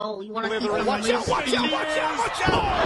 Oh, you want to see Watch out, watch out, watch out, watch out!